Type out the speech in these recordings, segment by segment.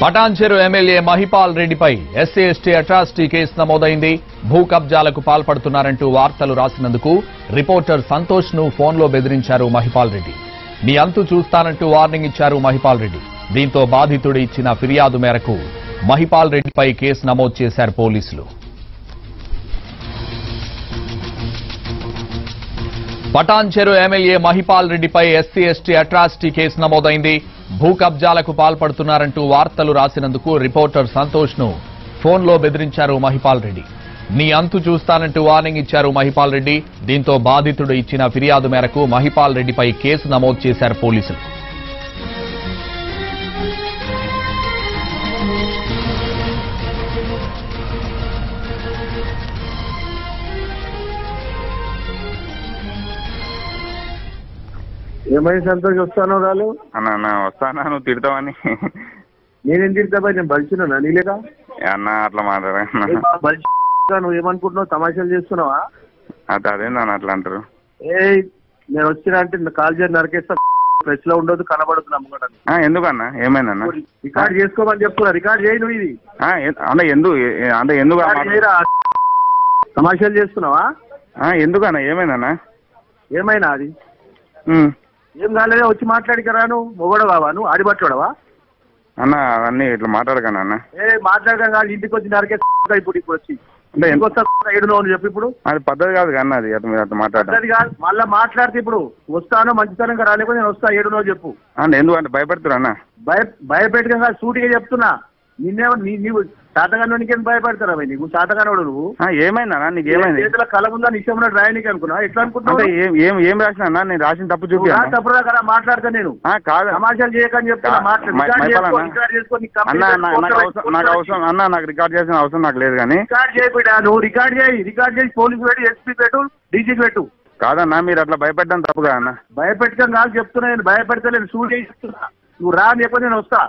Patancheru MLA Mahipal రెడ్డిపై SC ST atrocity case నమోదైంది. భూ కబ్జాలకు పాల్పడుతున్నారంటూ వార్తలు రాసినందుకు రిపోర్టర్ సంతోష్ను ఫోన్లో బెదిరించారు మహిపాల్ రెడ్డి. మీ అంతు చూస్తానంటూ వార్నింగ్ ఇచ్చారు మహిపాల్ రెడ్డి. దీంతో బాధితుడు ఇచ్చిన ఫిర్యాదు మేరకు మహిపాల్ రెడ్డిపై కేసు నమోదు చేశారు పోలీసులు. పటాన్చెరు ఎమ్మెల్యే మహిపాల్ రెడ్డిపై ఎస్సీ ఎస్టీ అట్రాసిటీ కేసు నమోదైంది. భూ కబ్జాలకు పాల్పడుతున్నారంటూ వార్తలు రాసినందుకు రిపోర్టర్ సంతోష్ను ఫోన్లో బెదిరించారు మహిపాల్ రెడ్డి. నీ అంతు చూస్తానంటూ వార్నింగ్ ఇచ్చారు మహిపాల్ రెడ్డి. దీంతో బాధితుడు ఇచ్చిన ఫిర్యాదు మేరకు మహిపాల్ రెడ్డిపై కేసు నమోదు చేశారు పోలీసులు. ఏమైంది సంతోష్ వస్తానో రాలు? అన్న అన్న వస్తానా నువ్వు తిడతావని. నేనేం తిడతా బాయ్ నేను బలిచినా నీలేగా అన్న అట్లా బలిచిగా నువ్వు ఏమనుకుంటున్నావు? తమాషాలు చేస్తున్నావా? అది అదేందన్న అట్లా అంటారు. ఏ నేను వచ్చినా అంటే కాల్ చేసి నరికేస్తా. ప్రెస్లో ఉండదు కనబడుతుంది నమ్మకం ఎందుకన్న ఏమైందన్న రికార్డ్ చేసుకోమని చెప్తున్నా రికార్డ్ చేయి నువ్వు ఇది. అంటే ఎందుకు అంటే ఎందుకు తమాషాలు చేస్తున్నావా? ఆ, ఎందుకన్న ఏమైందన్న ఏమైనా అది. ఏం కాలేదా? వచ్చి మాట్లాడికరా నువ్వు? మొగడవా నువ్వు? ఆడిపట్టుడవా? అన్న అవన్నీ ఇట్లా మాట్లాడకన్నా అన్న. ఏ మాట్లాడడం కాదు ఇంటికి వచ్చి నరికేస్తా ఇప్పుడు ఇప్పుడు వచ్చి. అంటే నువ్వు చెప్పు ఇప్పుడు. అది పద్ధతి కాదు కన్నా అది మాట్లాడడం. అది కాదు. మళ్ళా మాట్లాడితే ఇప్పుడు వస్తాను మంచితనంగా రాలేకపోతే నేను వస్తా ఏడు నువ్వు చెప్పు. అంటే ఎందుకు అంటే భయపెడతారు అన్న? భయ భయపెట్టడం కాదు సూటిగా చెప్తున్నా. నిన్నేమో నీ నీవు శాతగానోనికి ఏం భయపెడతారా భయ్ నీకు? శాతగానోడు నువ్వు? ఆ, ఏమైందన్న నీకు ఏమైంది? చేతుల కళ ఉందా? నిశ్చయం రాయనికి అనుకున్నా ఎట్లా అనుకుంటున్నావు? అంటే ఏం ఏం రాసిన అన్న నేను రాసిన తప్పు చూపి రా తప్పురా కదా మాట్లాడతా నేను. కాదు. సమాచారం చేయకని నీకు అన్న? కంప్లీట్ నా- నాకు అవసరం అన్న నాకు రికార్డ్ చేసిన అవసరం నాకు లేదు కానీ. రికార్డ్ చేయి బిడ్డ నువ్వు రికార్డ్ చేయి. రికార్డ్ చేసి పోలీసు పెట్టు ఎస్పీ పెట్టు డీజీకి పెట్టు. కాదన్నా మీరు అట్లా భయపెట్టడం తప్పు అన్న భయపెట్టడం కాదు చెప్తున్నా నేను. భయపెడతలేను సూట్ చేసి చెప్తున్నా. నువ్వు రా చెప్పి నేను వస్తా.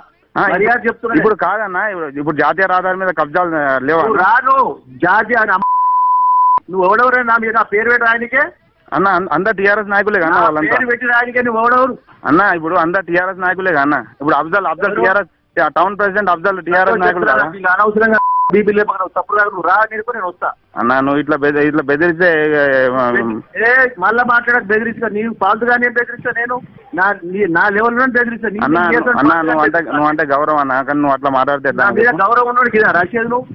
మర్యాద చెప్తున్నా ఇప్పుడు కాదన్నా ఇప్పుడు జాతీయ రహదారి మీద కబ్జాలు లేవా? రాను జాతి అని అమ్మ- నువ్వు ఎవడెవరే నా మీద నా పేరు పెట్టి రాయనికే? అన్న అన్- అందరు టీఆర్ఎస్ నాయకులే నా కన్నా వాళ్ళంతా. పేరు పెట్టి రాయనికే నువ్వు ఎవడెవరు? అన్న ఇప్పుడు అందరు టీఆర్ఎస్ నాయకులే కన్నా. ఇప్పుడు Afzal Afzal? TRS town president Afzal TRS నాయకులు అనవసరంగా బీపీ లేపక తప్పుడు కాదు, నువ్వు రా చెప్పి నేను వస్తా. అన్న నువ్వు ఇట్లా బెద ఇట్లా బెదిరిస్తే ఏ మళ్ళా మాట్లాడక బెదిరిస్తా. నీవు ఫాల్తుగా నేను బెదిరిస్తా నేను నా నీ- నా లెవెల్లో బెదిరిస్తా. అన్న అన్న నువ్వు అంటే. నువ్వు అంటే గౌరవం అన్న కానీ నువ్వు అట్లా మాట్లాడితే నా మీద గౌరవం ఉన్నోడు కిదా రాసేది నువ్వు?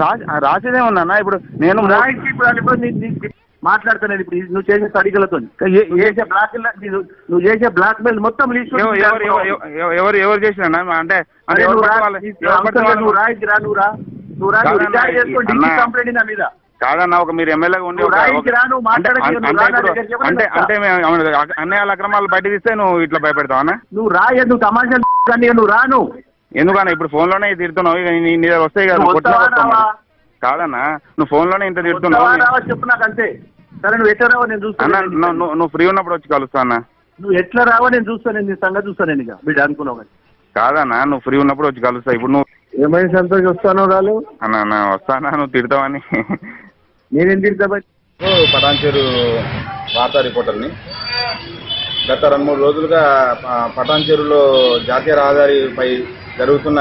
రాసి రాసేదే ఉందన్న ఇప్పుడు నేను నువ్వు ఇప్పుడు మాట్లాడుతున్నాను ఇప్పుడు నువ్వు చేసే తడికలతో నువ్వు చేసే బ్లాక్ నువ్వు చేసే బ్లాక్ మెయిల్ మొత్తం ఎవరు ఎవరు చేసిన అంటే నువ్వు రా, పడితే వాళ్ళు- నీకు ఎవరు పడితే అవసరం లేదు, నువ్వు వాళ్ళు- రా, ఇది రా, నువ్వు రా. కాదన్నా, కంప్లైంట్ నా మీద. కాదన్న ఒక మీరు ఎమ్మెల్యేగా ఉండి అంటే అంటే అన్నయ్య అక్రమాలు బయట తీస్తే నువ్వు ఇట్లా భయపెడతావు అన్న? నువ్వు రా నువ్వు తమాషా నువ్వు రాను ఎందుకన్నా ఇప్పుడు ఫోన్లోనే తిడుతున్నావు ఇక నీ వస్తాయి కదా కొట్టినా. కాదన్నా నువ్వు ఫోన్లోనే ఇంత తిడుతున్నావు వస్తావా రావా చెప్పు నాకు అంతే. సరే నువ్వు ఎట్లా రావో నేను అన్న చూస్తాను నువ్వు- ఫ్రీ ఉన్నప్పుడు వచ్చి కలుస్తా అన్న. నువ్వు ఎట్లా రావో నేను చూస్తాను నేను నీ సంగతి చూస్తాను నేను ఇక. అనుకున్నావు కానీ కాదన్నా నువ్వు ఫ్రీ ఉన్నప్పుడు వచ్చి కలుస్తా ఇప్పుడు నువ్వు ఏమైంది సంతోష్ వస్తాను రాలు అన్న అన్న వస్తానా నువ్వు తిడతావని. నేనేం తిడతా పటాన్చేరు వార్తా రిపోర్టర్ని. గత రెండు మూడు రోజులుగా పటాన్చేరులో జాతీయ రహదారిపై జరుగుతున్న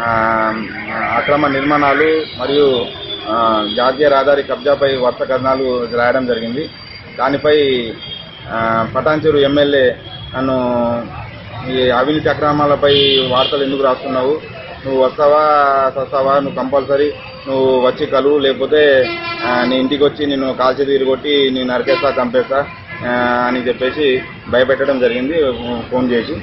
ఆ, అక్రమ నిర్మాణాలు మరియు ఆ, జాతీయ రహదారి కబ్జాపై వరుస కథనాలు రాయడం జరిగింది. దానిపై ఆ, పటాన్చేరు ఎమ్మెల్యే నన్ను ఈ అవినీతి అక్రమాలపై వార్తలు ఎందుకు రాస్తున్నావు? నువ్వు వస్తావా వస్తావా నువ్వు కంపల్సరీ నువ్వు వచ్చి కలువు లేకపోతే నీ ఇంటికి వచ్చి నేను కాల్చి తీరు కొట్టి నేను నరికేస్తా చంపేస్తా అని చెప్పేసి భయపెట్టడం జరిగింది ఫోన్ చేసి.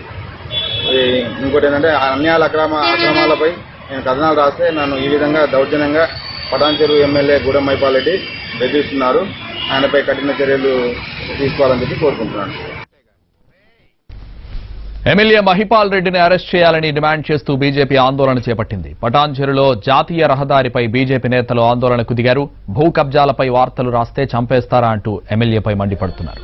ఇంకోటి ఏంటంటే అన్యాయాల అక్రమ అక్రమాలపై నేను కథనాలు రాస్తే నన్ను ఈ విధంగా దౌర్జన్యంగా పటాన్చెరు ఎమ్మెల్యే గూడెం మైపాలరెడ్డి బెదిరిస్తున్నారు. ఆయనపై కఠిన చర్యలు తీసుకోవాలని చెప్పి కోరుకుంటున్నాను. ఎమ్మెల్యే మహిపాల్ రెడ్డిని అరెస్ట్ చేయాలని డిమాండ్ చేస్తూ బీజేపీ ఆందోళన చేపట్టింది. పటాన్చెరులో జాతీయ రహదారిపై బీజేపీ నేతలు ఆందోళనకు దిగారు. భూ కబ్జాలపై వార్తలు రాస్తే చంపేస్తారా అంటూ ఎమ్మెల్యేపై మండిపడుతున్నారు.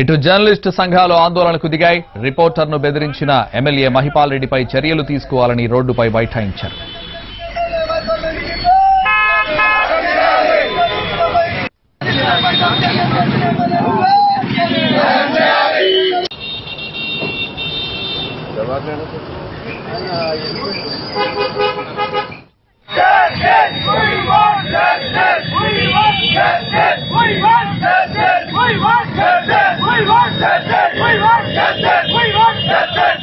ఇటు జర్నలిస్టు సంఘాలు ఆందోళనకు దిగాయి రిపోర్టర్ను బెదిరించిన ఎమ్మెల్యే మహిపాల్ రెడ్డిపై చర్యలు తీసుకోవాలని రోడ్డుపై బైఠాయించారు We want justice! We want justice! We want justice! We want justice! We want justice!